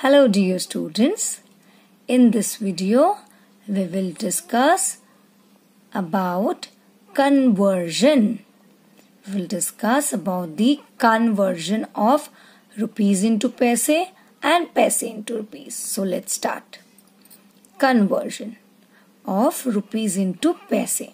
Hello dear students. In this video we will discuss about conversion. We will discuss about the conversion of rupees into paise and paise into rupees. So let's start. Conversion of rupees into paise.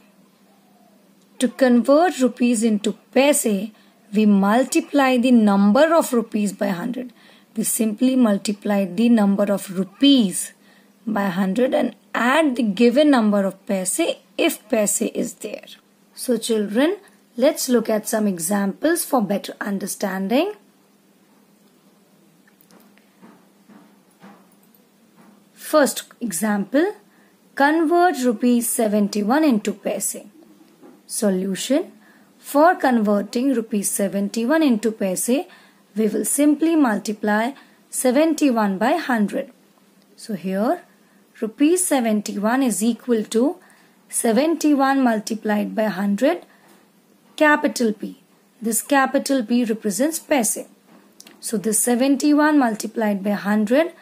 To convert rupees into paise, we multiply the number of rupees by 100 we simply multiply the number of rupees by 100 and add the given number of paise if paise is there. So children, let's look at some examples for better understanding. First example, convert rupees 71 into paise. Solution, for converting rupees 71 into paise, we will simply multiply 71 by 100. So here rupees 71 is equal to 71 multiplied by 100 capital P. This capital P represents paise. So this 71 multiplied by 100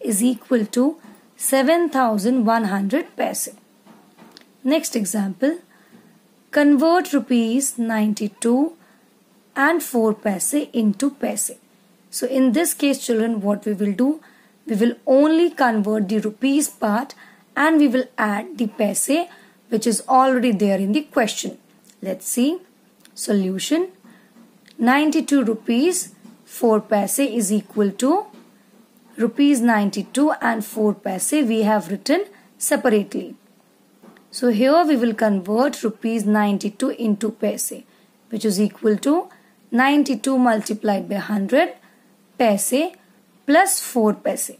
is equal to 7100 paise. Next example. Convert rupees 92 and 4 paise into paise. So in this case children what we will do? We will only convert the rupees part and we will add the paise which is already there in the question. Let's see. Solution 92 rupees 4 paise is equal to rupees 92 and 4 paise we have written separately. So here we will convert rupees 92 into paise which is equal to 92 multiplied by 100 paise plus 4 paise.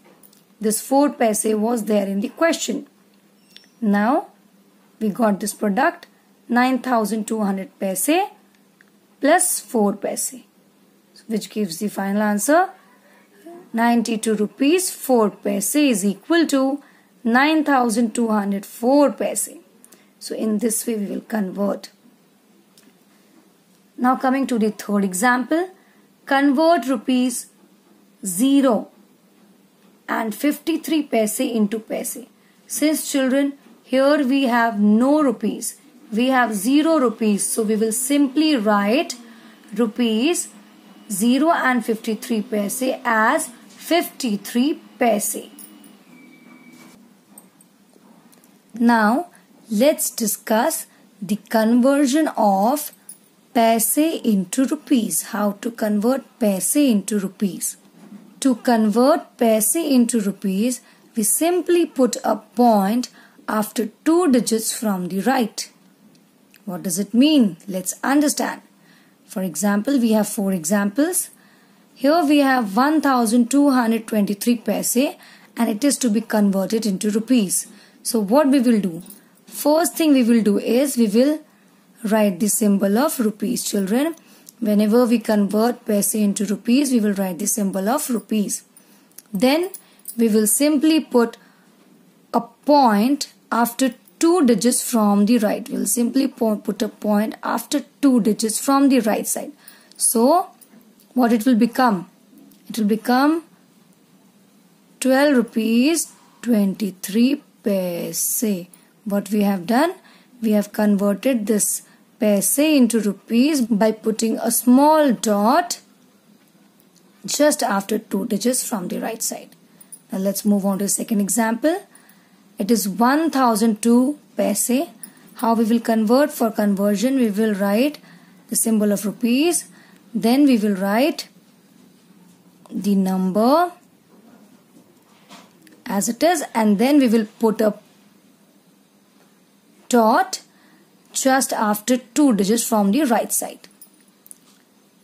This 4 paise was there in the question. Now we got this product 9200 paise plus 4 paise which gives the final answer 92 rupees 4 paise is equal to 9204 paise. So in this way we will convert now coming to the third example, convert rupees 0 and 53 paise into paise. Since children, here we have no rupees, we have 0 rupees. So we will simply write rupees 0 and 53 paise as 53 paise. Now let's discuss the conversion of paise into rupees. How to convert paise into rupees. To convert paise into rupees, we simply put a point after two digits from the right. What does it mean? Let's understand. For example, we have four examples. Here we have 1223 paise and it is to be converted into rupees. So what we will do? First thing we will do is we will write the symbol of rupees children. Whenever we convert paise into rupees we will write the symbol of rupees. Then we will simply put a point after two digits from the right. We'll simply put a point after two digits from the right side. So what it will become? It will become 12 rupees 23 paise. What we have done? We have converted this paise into rupees by putting a small dot just after two digits from the right side. Now let's move on to the second example. It is 1002 paise. How we will convert for conversion we will write the symbol of rupees then we will write the number as it is and then we will put a dot just after two digits from the right side.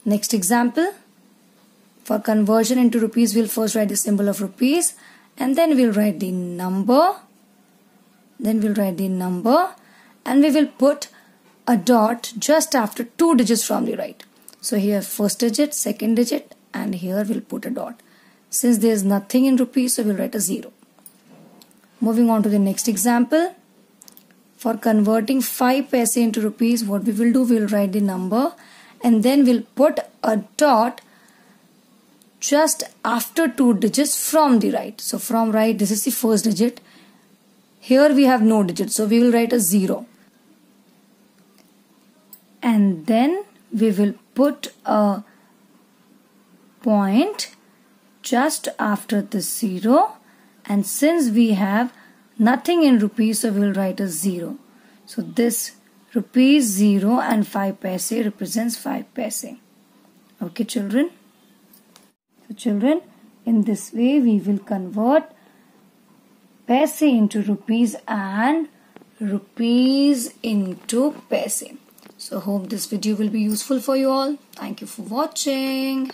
Next example. For conversion into rupees, we'll first write the symbol of rupees and then we'll write the number. Then we'll write the number and we will put a dot just after two digits from the right. So here first digit, second digit and here we'll put a dot. Since there is nothing in rupees, so we'll write a zero. Moving on to the next example. For converting 5 paise into rupees, what we will do, we will write the number and then we'll put a dot just after two digits from the right. So from right, this is the first digit. Here we have no digit, so we will write a 0. And then we will put a point just after the 0 and since we have nothing in rupees so we will write a 0. So this rupees 0 and 5 paise represents 5 paise. Okay children. So children in this way we will convert paise into rupees and rupees into paise. So hope this video will be useful for you all. Thank you for watching.